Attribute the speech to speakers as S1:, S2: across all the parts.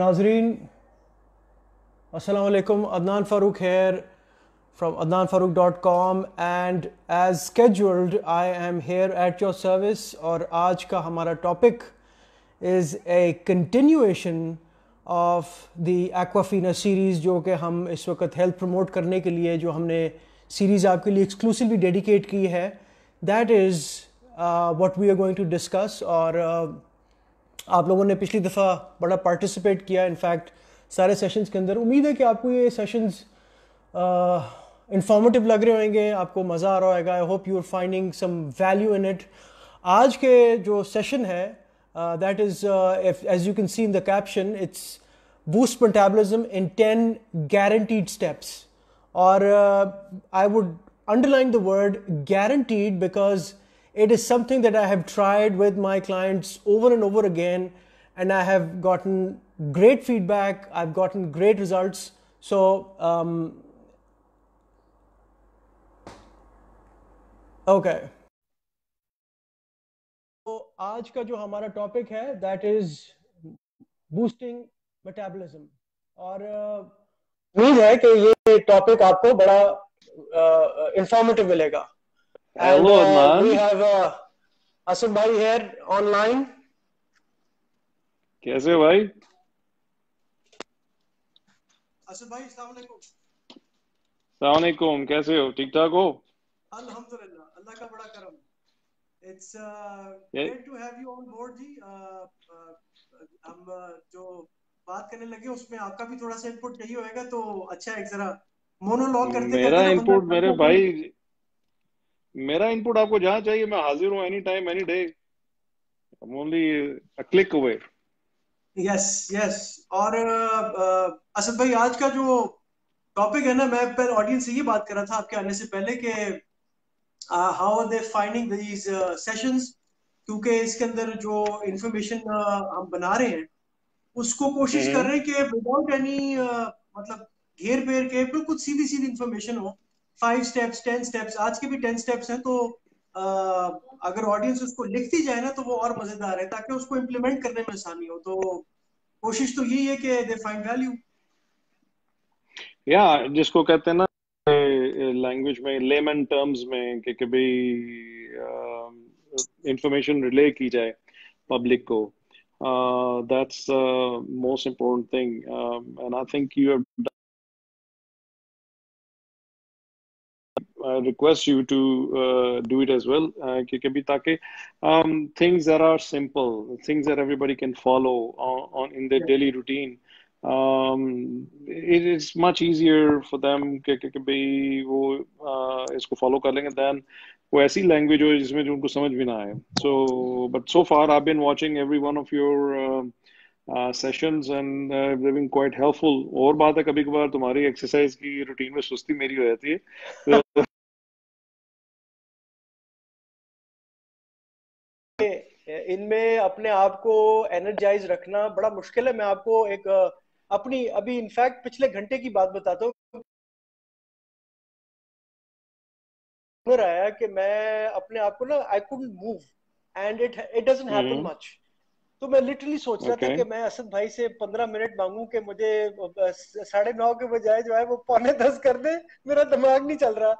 S1: नाजरीन असलकुम Adnan Farooq here from Adnan Farooq dot com and as scheduled I am here at your service और आज का हमारा topic is a continuation of the Aquafina series जो कि हम इस वक्त हेल्थ प्रमोट करने के लिए जो हमने सीरीज़ आपके लिए एक्सक्लूसिवली डेडिकेट की है। That is what we are going to discuss और uh, आप लोगों ने पिछली दफ़ा बड़ा पार्टिसिपेट किया इनफैक्ट सारे सेशंस के अंदर। उम्मीद है कि आपको ये सेशंस इंफॉर्मेटिव लग रहे होंगे, आपको मज़ा आ रहा होगा। I hope you are finding some value in it आज के जो सेशन है that is as you can see in the caption it's boost metabolism in ten guaranteed steps और I would underline the word guaranteed because it is something that I have tried with my clients over and over again, and I have gotten great feedback. I've gotten great results. So, um, okay तो आज का जो हमारा topic है that is boosting metabolism और उम्मीद है कि ये टॉपिक आपको बड़ा इंफॉर्मेटिव uh, मिलेगा
S2: Hello,
S1: and, uh,
S2: man.
S1: we have uh, Asim bhai here online.
S2: कैसे हो भाई
S1: Asim bhai, assalamu alaikum.
S2: सलामकुम कैसे हो ठीक ठाक हो
S1: Alhamdulillah, Allah का बड़ा करम. It's uh,
S2: Yeah.
S1: great to have you on board ji. Uh, uh, हम uh, जो बात करने लगे उसमें आपका भी थोड़ा सा इनपुट चाहिए होगा तो अच्छा है जरा मोनोलॉग करते
S2: मेरा इनपुट मेरे भाई मेरा इनपुट आपको जहाँ चाहिए मैं हाजिर हूँ any time any day only a click away
S1: yes yes और uh, uh, असद भाई आज का जो टॉपिक है ना मैं पहले ऑडियंस से ये बात कर रहा था आपके आने से पहले कि how are they finding these sessions क्योंकि इसके अंदर जो इंफॉर्मेशन हम बना रहे हैं उसको कोशिश कर रहे हैं कि विदाउट एनी मतलब घेर पेर के बिल्कुल सीधी सीधी इंफॉर्मेशन हो। फाइव स्टेप्स टेन स्टेप्स आज के भी टेन स्टेप्स हैं तो uh, अगर ऑडियंस उसको लिखती जाए ना तो वो और मज़ेदार है ताकि उसको इम्प्लीमेंट करने में आसानी हो। तो कोशिश तो यही है कि दे फाइंड वैल्यू
S2: या जिसको कहते हैं ना लैंग्वेज में लेमन टर्म्स में कि कभी इंफॉर्मेशन रिले की जाए पब्लिक को। That's most important thing and I think you have uh, request you to uh, do it as well uh, कि कभी ताकि um, things that are simple things that everybody can follow on, on in their daily routine um, it is much easier for them कि कि कभी वो uh, इसको follow कर लेंगे then वो ऐसी language हो जिसमें जो उनको समझ भी ना आए so but so far I've been watching every one of your uh, uh, uh, they've been quite helpful. और बात है कभी कभार तुम्हारी एक्सरसाइज की रूटीन में सुस्ती मेरी हो जाती है। तो
S1: इनमें अपने आप को एनर्जाइज रखना बड़ा मुश्किल है। मैं आपको एक अपनी अभी इनफैक्ट पिछले घंटे की बात बताता हूँ। आया कि मैं अपने आप को ना I couldn't move and it it doesn't
S2: happen
S1: much तो मैं लिटरली सोच रहा था कि मैं असद भाई से पंद्रह मिनट मांगू कि मुझे साढ़े नौ के बजाय जो है वो पौने दस कर दे मेरा दिमाग नहीं चल रहा।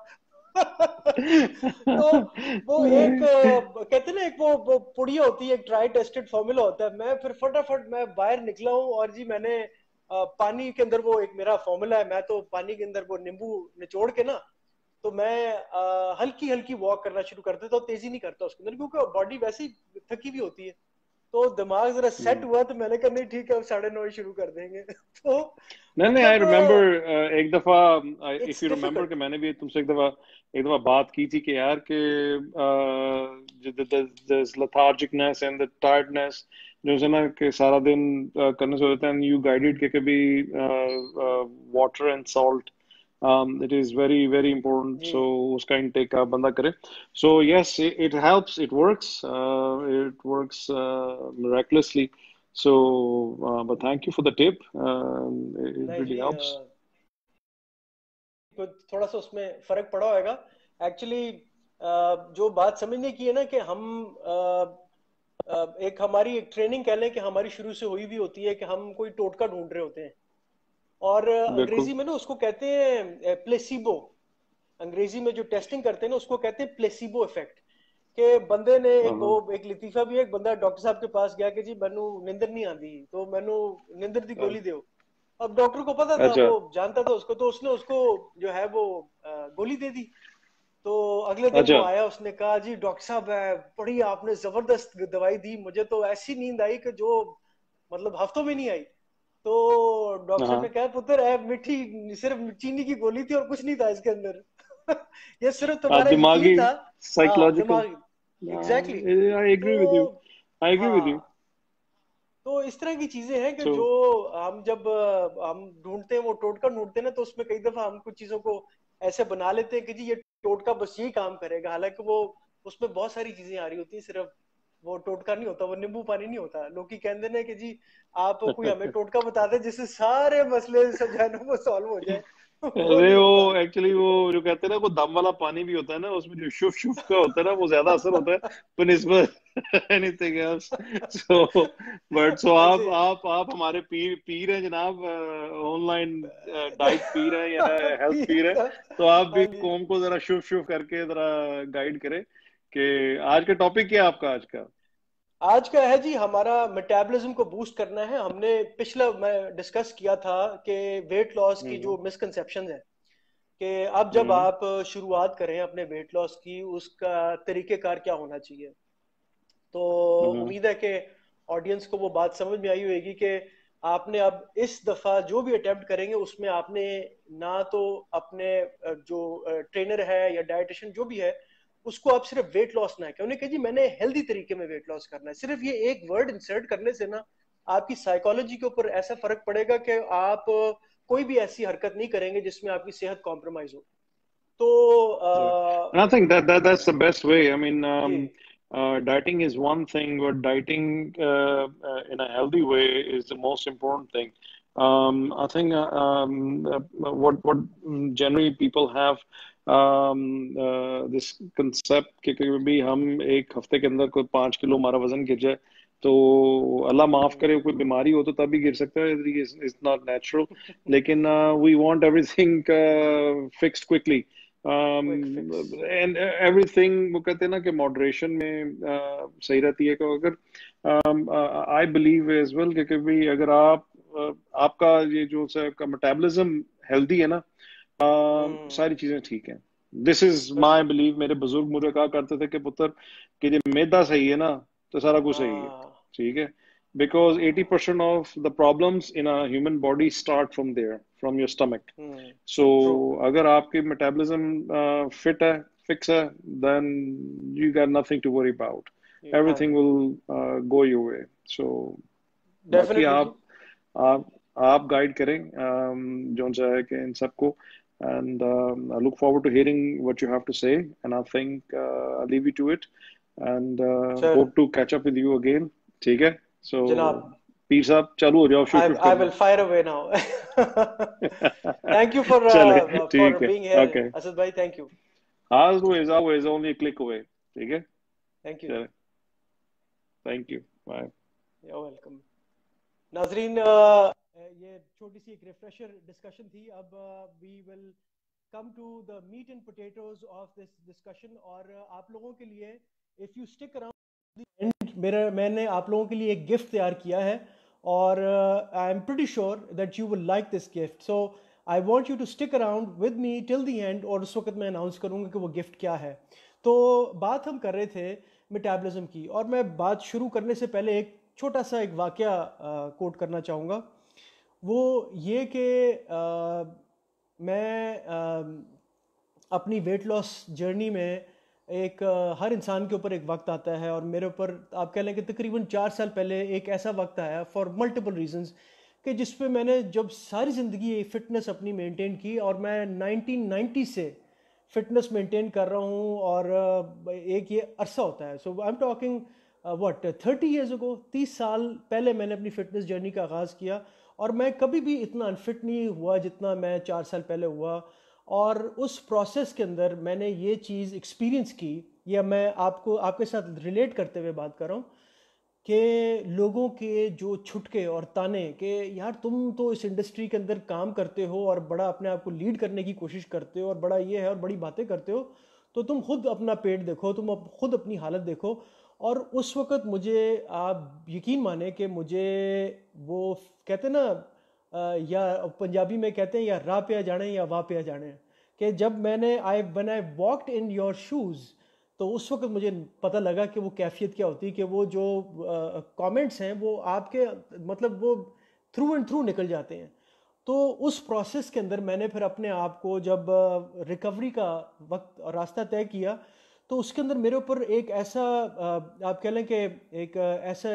S1: तो वो एक कहते ना एक वो, वो पुड़िया होती है एक ट्राई टेस्टेड फॉर्मूला होता है। मैं फिर फटाफट मैं बाहर निकला हूँ और जी मैंने पानी के अंदर वो एक मेरा फॉर्मूला है। मैं तो पानी के अंदर वो नींबू निचोड़ के ना तो मैं हल्की हल्की वॉक करना शुरू कर देता हूँ। तेज़ी नहीं करता उसके अंदर क्योंकि बॉडी वैसे ही थकी हुई होती है। तो दिमाग जरा सेट हुआ तो मैंने कहा नहीं ठीक है अब साढ़े नौ शुरू कर देंगे। तो
S2: नहीं नहीं आई
S1: मतलब
S2: रिमेम्बर एक दफ़ा इफ़ यू रिमेम्बर कि मैंने भी तुमसे एक दफ़ा एक दफ़ा बात की थी कि यार कि this lethargicness and the tiredness जो है ना कि सारा दिन uh, करने से होता है एंड यू गाइडेड के कभी water and salt it is very very important so उसका इनटेक बंदा करे। So yes it helps it works it works miraculously so but thank you for the tip it really helps
S1: थोड़ा सा उसमें फ़र्क पड़ा होगा एक्चुअली uh, जो बात समझने की है ना कि हम uh, uh, एक हमारी एक ट्रेनिंग कह लें कि हमारी शुरू से हुई भी होती है कि हम कोई टोटका ढूंढ रहे होते हैं। और अंग्रेज़ी में ना उसको कहते हैं प्लेसिबो अंग्रेज़ी में जो टेस्टिंग करते हैं ना उसको कहते हैं प्लेसिबो इफ़ेक्ट के बंदे ने एक हाँ, वो हाँ। एक लतीफा भी एक बंदा डॉक्टर साहब के पास गया कि जी मैनू निंदर नहीं आती तो मैनू निंदर की गोली दो अब डॉक्टर को पता था अच्छा। वो जानता था उसको तो उसने उसको जो है वो गोली दे दी। तो अगले दिन अच्छा। वो आया उसने कहा जी डॉक्टर साहब बड़ी आपने ज़बरदस्त दवाई दी मुझे तो ऐसी नींद आई कि जो मतलब हफ्तों में नहीं आई। तो डॉक्टर हाँ। ने कहा पुत्र है मिठी सिर्फ़ चीनी की गोली थी और कुछ नहीं था इसके अंदर। ये सिर्फ़ तुम्हारा दिमागी था। Psychological exactly I agree with you I agree with you तो इस तरह की चीज़ें हैं कि so, जो हम जब हम ढूंढते हैं वो टोटका ढूंढते हैं ना तो उसमें कई दफ़ा हम कुछ चीज़ों को ऐसे बना लेते हैं कि जी ये टोटका बस यही काम करेगा। हालाँकि वो उसमें बहुत सारी चीज़ें आ रही होती है सिर्फ़ वो टोटका नहीं होता वो नींबू पानी नहीं होता। लोग कहते हैं कि जी आप कोई हमें टोटका बता दे जिससे सारे मसले सब जो है ना वो सॉल्व हो जाए।
S2: अरे वो एक्चुअली वो जो कहते हैं ना वो दम वाला पानी भी होता है ना उसमें जो शुफ शुफ का होता है ना वो ज़्यादा असर होता है। बनिस्बत anything else so but so आप आप आप हमारे पीर पीर हैं जनाब ऑनलाइन डाइट पीर हैं या हेल्थ पीर हैं तो आप भी हाँ कौम को जरा शुफ शुफ करके जरा गाइड करें। कि आज का टॉपिक क्या है आपका आज का
S1: आज का है जी हमारा मेटाबॉलिज्म को बूस्ट करना है हमने पिछला मैं डिस्कस किया था कि वेट लॉस की जो मिसकंसेप्शन हम्म। है कि अब जब हम्म। आप शुरुआत करें अपने वेट लॉस की उसका तरीकेकार क्या होना चाहिए तो हम्म। उम्मीद है कि ऑडियंस को वो बात समझ में आई होगी कि आपने अब इस दफ़ा जो भी अटेम्प्ट करेंगे उसमें आपने ना तो अपने जो ट्रेनर है या डाइटिशियन जो भी है उसको आप सिर्फ़ वेट लॉस ना कहें उन्हें कहा जी मैंने हेल्दी तरीके में वेट लॉस करना है। सिर्फ़ ये एक वर्ड इंसर्ट करने से ना आपकी साइकोलॉजी के ऊपर ऐसा फ़र्क पड़ेगा कि आप कोई भी ऐसी हरकत नहीं करेंगे जिसमें आपकी सेहत कॉम्प्रोमाइज हो। तो
S2: I think that that that's the best way I mean Uh, dieting is one thing, but dieting uh, uh, in a healthy way is the most important thing. Um, I think um, what what generally people have this concept कि भी हम एक हफ़्ते के अंदर कोई पाँच kilo हमारा वज़न गिर जाए तो अल्लाह माफ़ करे कोई बीमारी हो तो तभी गिर सकता है इट्स नॉट नेचुरल लेकिन we want everything fixed quickly and everything वो कहते हैं ना कि मॉडरेशन में uh, सही रहती है कि अगर आई बिलीव एज वेल कि भी अगर आप uh, आपका ये जो मेटाबॉलिज्म हेल्दी है ना। Um, सारी चीज़ें ठीक है। दिस इज़ माई बिलीव मेरे बुज़ुर्ग मुझे कहा करते थे कि पुत्र कि जब मैदा सही है ना तो सारा कुछ सही है। ठीक है? Because eighty percent of the problem in human body start from there from your stomach so अगर आपकी मेटाबोलिज्म फिट uh, है फिक्स है then you can nothing to worry about everything will go you way so आप guide करें um, जो है कि इन सबको। And um, I look forward to hearing what you have to say. And I think uh, I'll leave you to it. And uh, sure. hope to catch up with you again. Take care. So, Janab, peace up. Chalo, jo, shoot,
S1: I, I will fire away now. thank you for, uh, Chale, uh, for being here. Okay. Asad bhai, thank you.
S2: As always, always, only a click away. Okay?
S1: Thank you. Chale.
S2: Thank you. Bye.
S1: You're welcome. Nazreen, uh... ये छोटी सी एक refresher discussion थी। अब we will come to the meat and potatoes of this discussion और आप लोगों के लिए इफ़ यू स्टिक अराउंड मेरा, मैंने आप लोगों के लिए एक गिफ्ट तैयार किया है और I am pretty sure that you will like this gift so I want you to stick around with me till the end और उस वक्त मैं अनाउंस करूँगा कि वो गिफ्ट क्या है। तो बात हम कर रहे थे मेटाबलिज्म की और मैं बात शुरू करने से पहले एक छोटा सा एक वाक़ कोट करना चाहूँगा। वो ये कि मैं आ, अपनी वेट लॉस जर्नी में एक हर इंसान के ऊपर एक वक्त आता है और मेरे ऊपर आप कह लें कि तकरीबन चार साल पहले एक ऐसा वक्त आया फॉर मल्टीपल रीजंस कि जिस पे मैंने जब सारी ज़िंदगी फिटनेस अपनी मेंटेन की और मैं 1990 से फिटनेस मेंटेन कर रहा हूँ और एक ये अरसा होता है। So I am talking what thirty years को तीस साल पहले मैंने अपनी फ़िटनेस जर्नी का आगाज़ किया और मैं कभी भी इतना अनफिट नहीं हुआ जितना मैं चार साल पहले हुआ। और उस प्रोसेस के अंदर मैंने ये चीज़ एक्सपीरियंस की, या मैं आपको, आपके साथ रिलेट करते हुए बात कर रहा हूँ कि लोगों के जो छुटके और ताने कि यार तुम तो इस इंडस्ट्री के अंदर काम करते हो और बड़ा अपने आप को लीड करने की कोशिश करते हो और बड़ा ये है और बड़ी बातें करते हो तो तुम खुद अपना पेट देखो, तुम खुद अपनी हालत देखो और उस वक़्त मुझे, आप यकीन माने कि मुझे वो कहते ना या पंजाबी में कहते हैं, या रा पे जाने या वाह पे जाने, कि जब मैंने I when I walked in your shoes तो उस वक्त मुझे पता लगा कि वो कैफियत क्या होती है कि वो जो कमेंट्स हैं, वो आपके मतलब वो थ्रू एंड थ्रू निकल जाते हैं। तो उस प्रोसेस के अंदर मैंने फिर अपने आप को जब रिकवरी का वक्त, रास्ता तय किया तो उसके अंदर मेरे ऊपर एक ऐसा आप कह लें कि एक ऐसा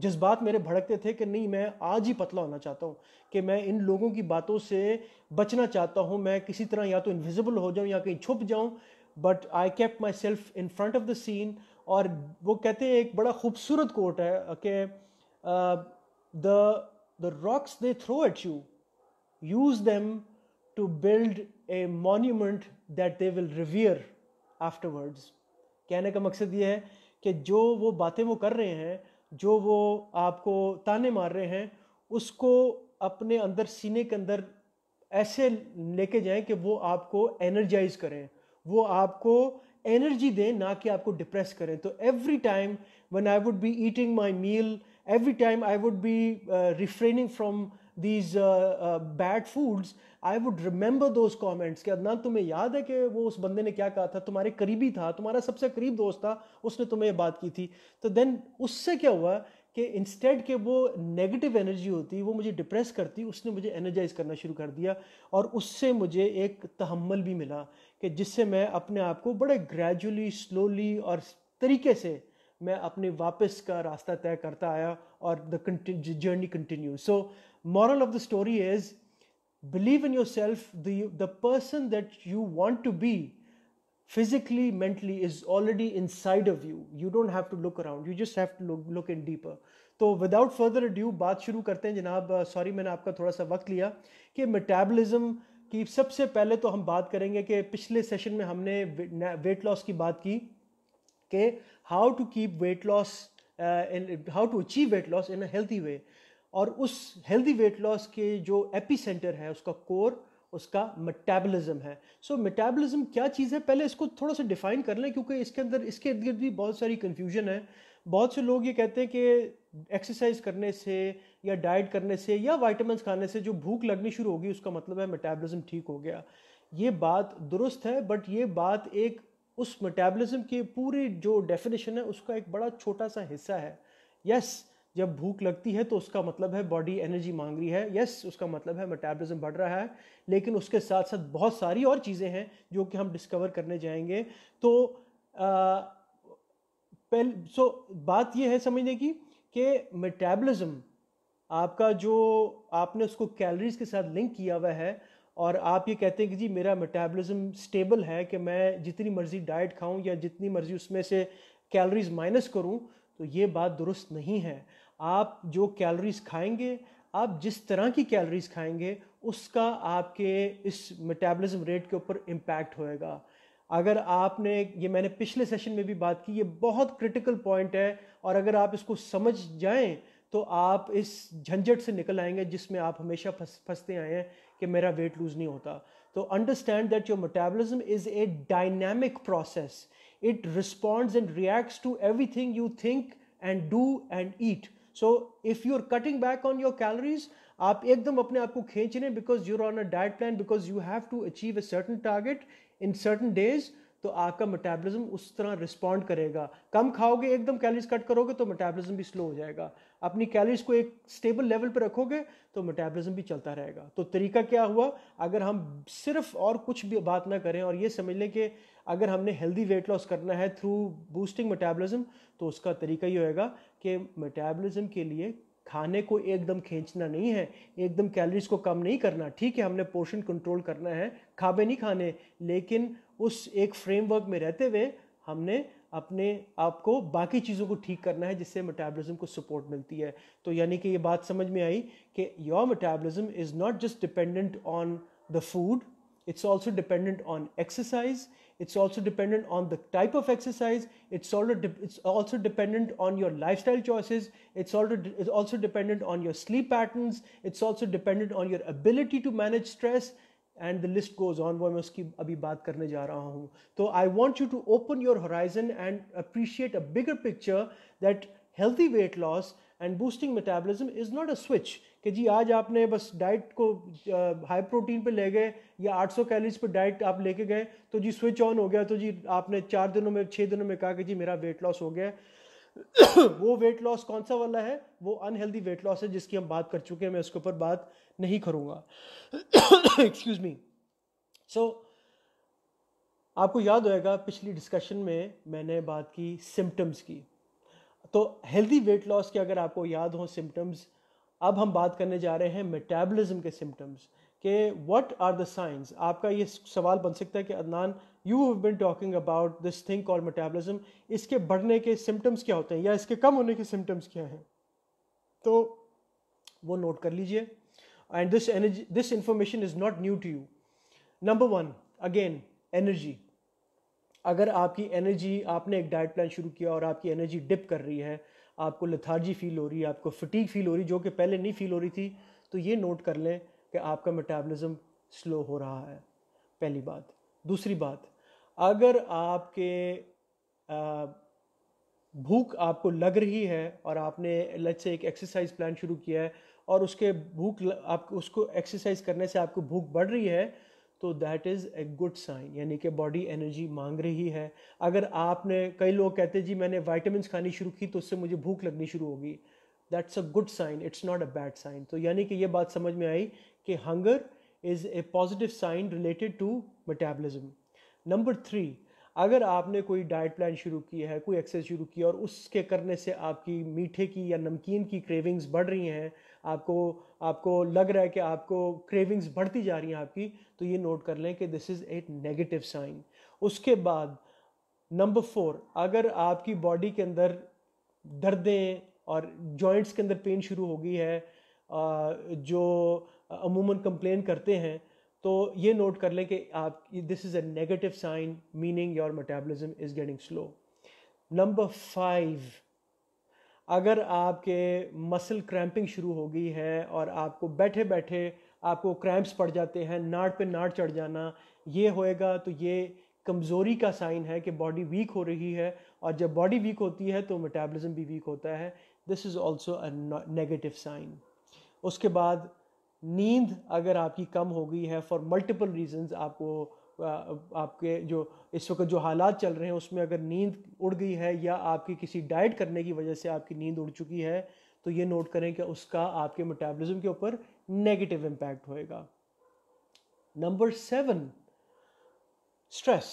S1: जज्बात मेरे भड़कते थे कि नहीं, मैं आज ही पतला होना चाहता हूँ कि मैं इन लोगों की बातों से बचना चाहता हूँ। मैं किसी तरह या तो इनविजिबल हो जाऊँ या कहीं छुप जाऊँ but I kept myself in front of the scene और वो कहते हैं एक बड़ा खूबसूरत कोट है कि the the rocks they throw at you use them to build a monument that they will revere afterwards कहने का मकसद ये है कि जो वो बातें वो कर रहे हैं, जो वो आपको ताने मार रहे हैं, उसको अपने अंदर, सीने के अंदर ऐसे लेके जाएँ कि वो आपको एनर्जाइज करें। वो आपको एनर्जी दें, ना कि आपको डिप्रेस करें। तो every time when I would be eating my meal every time I would be refraining from these bad foods I would remember those comments कि अदनान तुम्हें याद है कि वो उस बंदे ने क्या कहा था? तुम्हारे करीबी था, तुम्हारा सबसे करीब दोस्त था, उसने तुम्हें ये बात की थी। तो देन उससे क्या हुआ कि इंस्टेड के वो नेगेटिव एनर्जी होती, वो मुझे डिप्रेस करती, उसने मुझे एनर्जाइज करना शुरू कर दिया और उससे मुझे एक तहमल भी मिला कि जिससे मैं अपने आप को बड़े ग्रेजुअली स्लोली और तरीके से मैं अपने वापस का रास्ता तय करता आया और the journey continue so moral of the story is believe in yourself the person that you want to be physically mentally is already inside of you. You don't have to look around. You just have to look, look in deeper. तो without further due बात शुरू करते हैं जनाब। Sorry मैंने आपका थोड़ा सा वक्त लिया कि मेटाबॉलिज्म की सबसे पहले तो हम बात करेंगे कि पिछले सेशन में हमने वेट लॉस की बात की कि how to keep weight loss how to achieve weight loss in a healthy way और उस हेल्दी वेट लॉस के जो एपी सेंटर है उसका कोर उसका मेटाबॉलिज्म है। सो so, मेटाबॉलिज्म क्या चीज़ है? पहले इसको थोड़ा सा डिफाइन कर लें क्योंकि इसके अंदर इसके इर्द गिर्द भी बहुत सारी कन्फ्यूज़न है। बहुत से लोग ये कहते हैं कि एक्सरसाइज करने से या डाइट करने से या वाइटामिन खाने से जो भूख लगनी शुरू होगी उसका मतलब है मेटाबॉलिज्म ठीक हो गया। ये बात दुरुस्त है बट ये बात एक उस मेटाबॉलिज्म के पूरे जो डेफिनेशन है उसका एक बड़ा छोटा सा हिस्सा है। यस yes, जब भूख लगती है तो उसका मतलब है बॉडी एनर्जी मांग रही है। यस उसका मतलब है मेटाबॉलिज्म बढ़ रहा है, लेकिन उसके साथ साथ बहुत सारी और चीज़ें हैं जो कि हम डिस्कवर करने जाएँगे। तो पहले सो बात यह है समझने की कि मेटाबॉलिज्म आपका जो आपने उसको कैलोरीज के साथ लिंक किया हुआ है और आप ये कहते हैं कि जी मेरा मेटाबॉलिज्म स्टेबल है कि मैं जितनी मर्ज़ी डाइट खाऊं या जितनी मर्ज़ी उसमें से कैलोरीज माइनस करूँ तो ये बात दुरुस्त नहीं है। आप जो कैलोरीज खाएँगे, आप जिस तरह की कैलोरीज खाएँगे, उसका आपके इस मेटाबॉलिज्म रेट के ऊपर इम्पैक्ट होएगा। अगर आपने, ये मैंने पिछले सेशन में भी बात की, ये बहुत क्रिटिकल पॉइंट है और अगर आप इसको समझ जाएँ तो आप इस झंझट से निकल आएँगे जिसमें आप हमेशा फंसते आए हैं कि मेरा वेट लूज नहीं होता। तो understand that your metabolism is a dynamic process it responds and reacts to everything you think and do and eat so if you are cutting back on your calories आप एकदम अपने आप को खींच रहे because you're on a diet plan because you have to achieve a certain target in certain days तो आपका metabolism उस तरह रिस्पॉन्ड करेगा। कम खाओगे, एकदम कैलोरीज कट करोगे तो मेटाबॉलिज्म भी स्लो हो जाएगा। अपनी कैलोरीज को एक स्टेबल लेवल पर रखोगे तो मेटाबॉलिज्म भी चलता रहेगा। तो तरीका क्या हुआ? अगर हम सिर्फ़ और कुछ भी बात ना करें और ये समझ लें कि अगर हमने हेल्दी वेट लॉस करना है थ्रू बूस्टिंग मेटाबॉलिज्म तो उसका तरीका ये होएगा कि मेटाबॉलिज्म के लिए खाने को एकदम खींचना नहीं है, एकदम कैलोरीज को कम नहीं करना। ठीक है, हमने पोर्शन कंट्रोल करना है, खाबे नहीं खाने, लेकिन उस एक फ्रेमवर्क में रहते हुए हमने अपने आप को बाकी चीज़ों को ठीक करना है, जिससे मेटाबॉलिज्म को सपोर्ट मिलती है। तो यानी कि ये बात समझ में आई कि your metabolism is not just dependent on the food it's also dependent on exercise it's also dependent on the type of exercise it's also de- it's also dependent on your lifestyle choices it's also de- it's also dependent on your sleep patterns it's also dependent on your ability to manage stress and the list goes on वो मैं उसकी अभी बात करने जा रहा हूँ तो I want you to open your horizon and appreciate a bigger picture that healthy weight loss and boosting metabolism is not a switch कि जी, आज आपने बस डाइट को हाई प्रोटीन पे ले गए या 800 कैलोरीज पे डाइट आप लेके गए तो जी स्विच ऑन हो गया तो जी आपने चार दिनों में छः दिनों में कहा कि जी, मेरा वेट लॉस हो गया। वो वेट लॉस कौन सा वाला है? वो अनहेल्दी वेट लॉस है, जिसकी हम बात कर चुके हैं, मैं उसके ऊपर बात नहीं करूँगा। एक्सक्यूज मी सो आपको याद होएगा, पिछली डिस्कशन में मैंने बात की सिम्टम्स की। तो हेल्दी वेट लॉस के अगर आपको याद हो सिम्टम्स अब हम बात करने जा रहे हैं मेटाबॉलिज्म के सिम्टम्स कि व्हाट आर द साइंस आपका ये सवाल बन सकता है कि Adnan you have been talking about this thing call metabolism इसके बढ़ने के सिम्टम्स क्या होते हैं या इसके कम होने के सिम्टम्स क्या हैं? तो वो नोट कर लीजिए। And this energy this information is not new to you number one again energy अगर आपकी एनर्जी आपने एक डाइट प्लान शुरू किया और आपकी एनर्जी डिप कर रही है, आपको लथार्जी फील हो रही है, आपको फटीक फील हो रही, जो कि पहले नहीं फील हो रही थी तो ये नोट कर लें कि आपका मेटाबॉलिज्म स्लो हो रहा है। पहली बात। दूसरी बात, अगर आपके भूख आपको लग रही है और आपने लच से एक एक्सरसाइज प्लान शुरू किया है और उसके भूख आप उसको एक्सरसाइज करने से आपको भूख बढ़ रही है तो that is a good sign यानी कि बॉडी एनर्जी मांग रही है। अगर आपने, कई लोग कहते हैं, जी, मैंने वाइटामिन खानी शुरू की तो उससे मुझे भूख लगनी शुरू होगी। That's a good sign it's not a bad sign तो यानी कि ये बात समझ में आई कि hunger is a positive sign related to metabolism number three अगर आपने कोई डाइट प्लान शुरू किया है, कोई एक्सरसाइज शुरू किया और उसके करने से आपकी मीठे की या नमकीन की क्रेविंग्स बढ़ रही हैं आपको आपको लग रहा है कि आपको क्रेविंग्स बढ़ती जा रही हैं आपकी तो ये नोट कर लें कि this is a negative sign उसके बाद नंबर फोर अगर आपकी बॉडी के अंदर दर्दें और जॉइंट्स के अंदर पेन शुरू हो गई है जो अमूमन कंप्लेन करते हैं तो ये नोट कर लें कि आप this is a negative sign meaning your metabolism is getting slow number five अगर आपके मसल क्रैम्पिंग शुरू हो गई है और आपको बैठे बैठे आपको क्रैम्प्स पड़ जाते हैं नाट पे नाट चढ़ जाना, ये होएगा तो ये कमज़ोरी का साइन है कि बॉडी वीक हो रही है और जब बॉडी वीक होती है तो मेटाबॉलिज्म भी वीक होता है। This is also a negative sign उसके बाद नींद अगर आपकी कम हो गई है फॉर मल्टीपल रीजंस आपको आपके जो, इस वक्त जो हालात चल रहे हैं, उसमें अगर नींद उड़ गई है या आपकी किसी डाइट करने की वजह से आपकी नींद उड़ चुकी है तो ये नोट करें कि उसका आपके मेटाबॉलिज्म के ऊपर नेगेटिव इम्पैक्ट होएगा। नंबर सेवन स्ट्रेस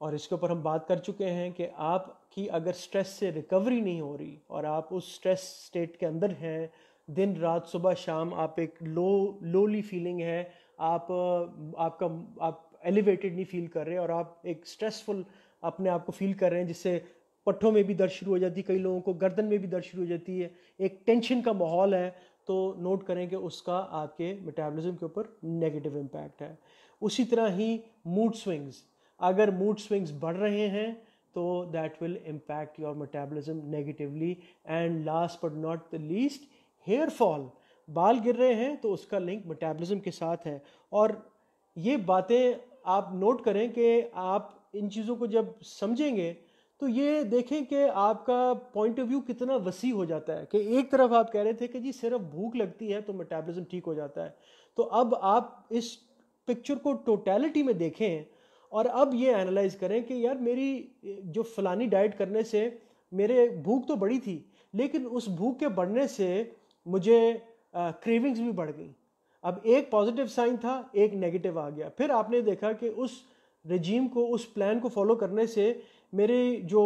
S1: और इसके ऊपर हम बात कर चुके हैं कि आपकी अगर स्ट्रेस से रिकवरी नहीं हो रही और आप उस स्ट्रेस स्टेट के अंदर हैं, दिन, रात, सुबह, शाम, आप एक लो लोली फीलिंग है, आप, आपका, आप एलिवेटेड नहीं फील कर रहे और आप एक स्ट्रेसफुल अपने आप को फील कर रहे हैं, जिससे पट्ठों में भी दर्द शुरू हो जाती है, कई लोगों को गर्दन में भी दर्द शुरू हो जाती है। एक टेंशन का माहौल है तो नोट करें कि उसका आपके मेटाबॉलिज्म के ऊपर नेगेटिव इम्पैक्ट है। उसी तरह ही मूड स्विंग्स अगर मूड स्विंग्स बढ़ रहे हैं तो that will impact your metabolism negatively and last but not the least hair fall बाल गिर रहे हैं तो उसका लिंक मेटाबॉलिज्म के साथ है। और ये बातें आप नोट करें कि आप इन चीज़ों को जब समझेंगे तो ये देखें कि आपका पॉइंट ऑफ़ व्यू कितना वसी हो जाता है। कि एक तरफ़ आप कह रहे थे कि जी सिर्फ़ भूख लगती है तो मेटाबॉलिज्म ठीक हो जाता है। तो अब आप इस पिक्चर को टोटलिटी में देखें और अब ये एनालाइज करें कि यार मेरी, जो फलानी डाइट करने से मेरे भूख तो बड़ी थी, लेकिन उस भूख के बढ़ने से मुझे क्रेविंग्स भी बढ़ गई। अब एक पॉजिटिव साइन था, एक नेगेटिव आ गया। फिर आपने देखा कि उस रजीम को, उस प्लान को फॉलो करने से मेरी जो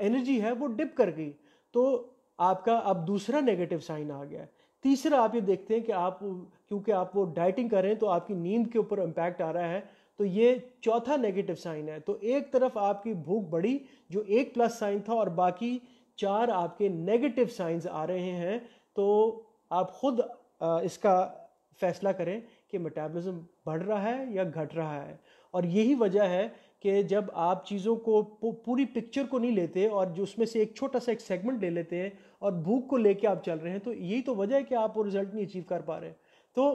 S1: एनर्जी है वो डिप कर गई। तो आपका अब दूसरा नेगेटिव साइन आ गया। तीसरा आप ये देखते हैं कि आप, क्योंकि आप वो डाइटिंग कर रहे हैं तो आपकी नींद के ऊपर इम्पैक्ट आ रहा है तो ये चौथा नेगेटिव साइन है। तो एक तरफ़ आपकी भूख बढ़ी, जो एक प्लस साइन था, और बाकी चार आपके नेगेटिव साइंस आ रहे हैं। तो आप खुद इसका फैसला करें कि मेटाबॉलिज्म बढ़ रहा है या घट रहा है। और यही वजह है कि जब आप चीज़ों को पूरी पिक्चर को नहीं लेते और जो उसमें से एक छोटा सा एक सेगमेंट ले लेते हैं और भूख को लेके आप चल रहे हैं तो यही तो वजह है कि आप वो रिज़ल्ट नहीं अचीव कर पा रहे तो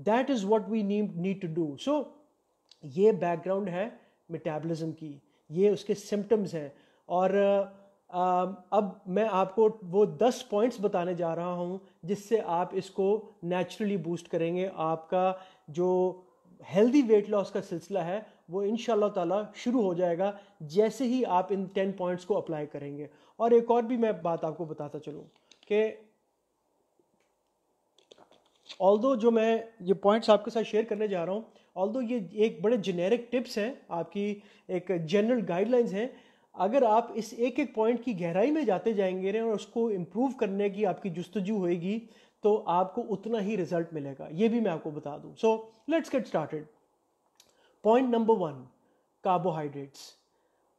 S1: that is what we need need to do so ये बैकग्राउंड है मेटाबॉलिज्म की। ये उसके सिम्टम्स हैं। और अब मैं आपको वो दस पॉइंट्स बताने जा रहा हूँ, जिससे आप इसको नेचुरली बूस्ट करेंगे। आपका जो हेल्दी वेट लॉस का सिलसिला है, वो इन ताला शुरू हो जाएगा, जैसे ही आप इन टेन पॉइंट्स को अप्लाई करेंगे। और एक और भी मैं बात आपको बताता चलूँ कि ऑल जो मैं ये पॉइंट्स आपके साथ शेयर करने जा रहा हूँ ऑल ये एक बड़े जेनेरिक टिप्स हैं, आपकी एक जनरल गाइडलाइंस हैं अगर आप इस एक एक पॉइंट की गहराई में जाते जाएँगे और उसको इम्प्रूव करने की आपकी जस्तजू होएगी तो आपको उतना ही रिज़ल्ट मिलेगा। ये भी मैं आपको बता दूँ। So let's get started point number one carbohydrates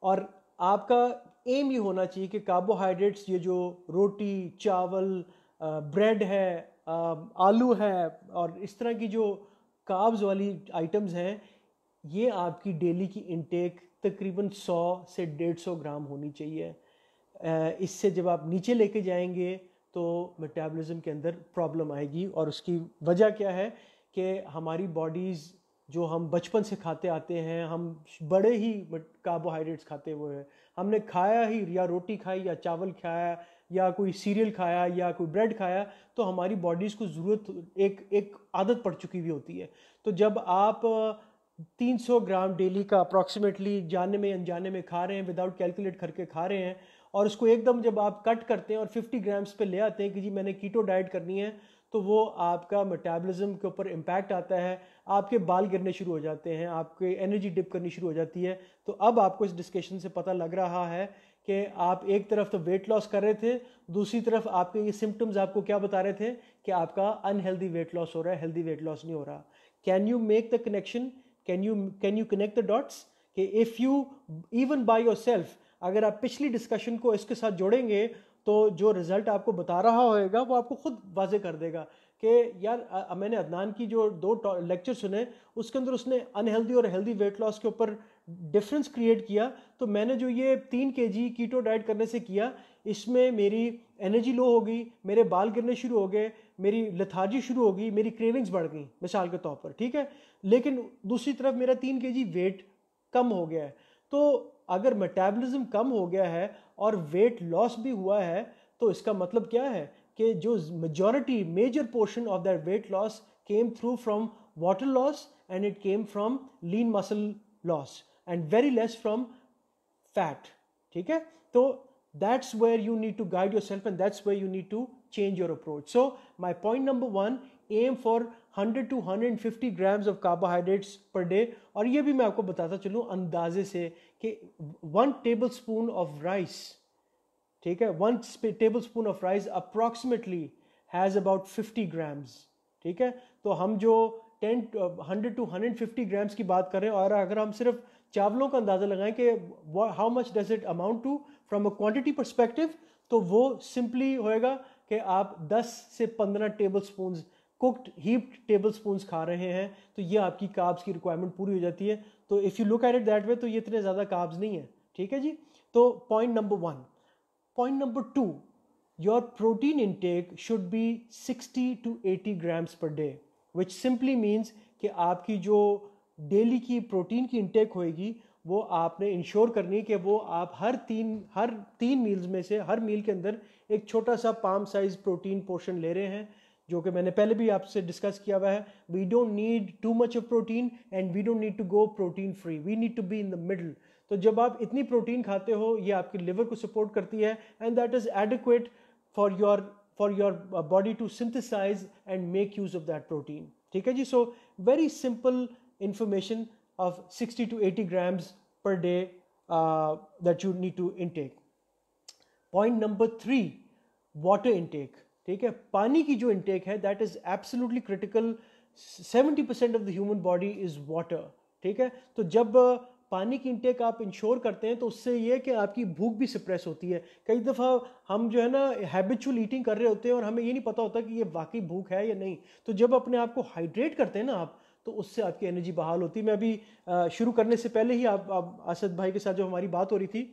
S1: और आपका एम ये होना चाहिए कि कार्बोहाइड्रेट्स ये जो रोटी, चावल ब्रेड है आलू है, और इस तरह की जो काब्स वाली आइटम्स हैं, ये आपकी डेली की इनटेक तकरीबन 100 से 150 ग्राम होनी चाहिए। इससे जब आप नीचे लेके जाएँगे तो मेटाबॉलिज्म के अंदर प्रॉब्लम आएगी। और उसकी वजह क्या है कि हमारी बॉडीज़ जो हम बचपन से खाते आते हैं, हम बड़े ही कार्बोहाइड्रेट्स खाते हुए हैं। हमने खाया ही या रोटी खाई या चावल खाया या कोई सीरियल खाया या कोई ब्रेड खाया तो हमारी बॉडीज़ को ज़रूरत एक एक आदत पड़ चुकी हुई होती है। तो जब आप 300 ग्राम डेली का अप्रॉक्सीमेटली जाने में, अनजाने में खा रहे हैं विदाउट कैलकुलेट करके खा रहे हैं। और उसको एकदम जब आप कट करते हैं और 50 ग्राम्स पे ले आते हैं कि जी मैंने कीटो डाइट करनी है तो वो आपका मेटाबॉलिज्म के ऊपर इम्पैक्ट आता है। आपके बाल गिरने शुरू हो जाते हैं, आपके एनर्जी डिप करनी शुरू हो जाती है। तो अब आपको इस डिस्कशन से पता लग रहा है कि आप एक तरफ़ तो वेट लॉस कर रहे थे, दूसरी तरफ़ आपके ये सिम्टम्स आपको क्या बता रहे थे कि आपका अनहेल्दी वेट लॉस हो रहा है हेल्दी वेट लॉस नहीं हो रहा। Can you make the connection can you can you connect the dots कि if you even by yourself अगर आप पिछली डिस्कशन को इसके साथ जोड़ेंगे तो जो रिज़ल्ट आपको बता रहा होएगा वो आपको खुद वाजे कर देगा कि यार आ, मैंने अदनान की जो दो लेक्चर सुने उसके अंदर उसने अनहेल्दी और हेल्दी वेट लॉस के ऊपर डिफरेंस क्रिएट किया तो मैंने जो ये तीन के जी कीटो डाइट करने से किया इसमें मेरी एनर्जी लो हो गई मेरे बाल गिरने शुरू हो गए मेरी लथार्जी शुरू हो गई, मेरी क्रेविंग्स बढ़ गई मिसाल के तौर पर, ठीक है? लेकिन दूसरी तरफ़ मेरा तीन के जी वेट कम हो गया है। तो अगर मेटाबॉलिज्म कम हो गया है और वेट लॉस भी हुआ है तो इसका मतलब क्या है कि जो majority major portion of that weight loss came through from water loss and it came from lean muscle loss and very less from fat ठीक है? तो that's where you need to guide yourself and that's where you need to change your approach. So, my point number one, aim for 100 to 150 grams of carbohydrates per day. और ये भी मैं आपको बताता चलूँ अंदाजे से कि one tablespoon of rice ठीक है? One tablespoon of rice approximately has about 50 grams ठीक है? तो हम जो 10 100 टू 150 ग्राम्स की बात करें और अगर हम सिर्फ़ चावलों का अंदाज़ा लगाएँ कि how much does it amount to from a quantity perspective तो वो सिंपली होएगा कि आप 10 से 15 tablespoon cooked heaped tablespoon खा रहे हैं तो ये आपकी काब्स की रिक्वायरमेंट पूरी हो जाती है। तो if you look at it that way तो ये इतने ज़्यादा काब्स नहीं है, ठीक है जी? तो point number one point number two your protein intake should be 60 to 80 grams per day which simply means कि आपकी जो डेली की प्रोटीन की इनटेक होएगी वो आपने इंश्योर करनी कि वो आप हर तीन हर तीन मील्स में से, हर मील के अंदर एक छोटा सा पाम साइज़ प्रोटीन पोर्शन ले रहे हैं, जो कि मैंने पहले भी आपसे डिस्कस किया हुआ है। We don't need too much of protein and we don't need to go protein free we need to be in the middle तो जब आप इतनी प्रोटीन खाते हो, ये आपकी लिवर को सपोर्ट करती है and that is adequate for your for your body to synthesise and make use of that protein ठीक है जी? So very simple information of 60 to 80 grams per day uh, that you need to intake. Point number three, water intake. ठीक है? पानी की जो intake है that is absolutely critical 70 percent of the human body is water ठीक है? तो जब पानी की इंटेक आप इंश्योर करते हैं तो उससे ये कि आपकी भूख भी सप्रेस होती है। कई दफ़ा हम जो है ना हैबिचुअल ईटिंग कर रहे होते हैं और हमें ये नहीं पता होता कि ये वाकई भूख है या नहीं। तो जब अपने आप को हाइड्रेट करते हैं ना आप तो उससे आपकी एनर्जी बहाल होती मैं अभी शुरू करने से पहले ही आप, आप असद भाई के साथ जो हमारी बात हो रही थी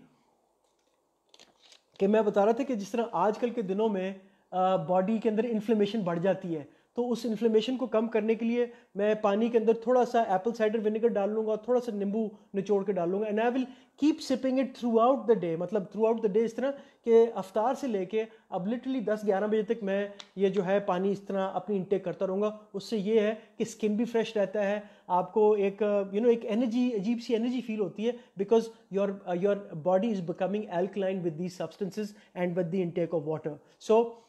S1: कि मैं बता रहा था कि जिस तरह आजकल के दिनों में बॉडी के अंदर इन्फ्लेमेशन बढ़ जाती है। तो उस इन्फ्लेमेशन को कम करने के लिए मैं पानी के अंदर थोड़ा सा एप्पल साइडर विनेगर डाल लूँगा और थोड़ा सा नींबू निचोड़ के डाल लूँगा। And I will keep sipping it throughout the day मतलब थ्रू आउट द डे इस तरह कि अफ्तार से लेके अब लिटरली दस ग्यारह बजे तक मैं ये जो है पानी इस तरह अपनी इंटेक करता रहूँगा। उससे ये है कि स्किन भी फ्रेश रहता है। आपको एक यू you नो know, एक एनर्जी अजीब सी एनर्जी फील होती है because your your body is becoming alkaline with these substances and with the intake of water so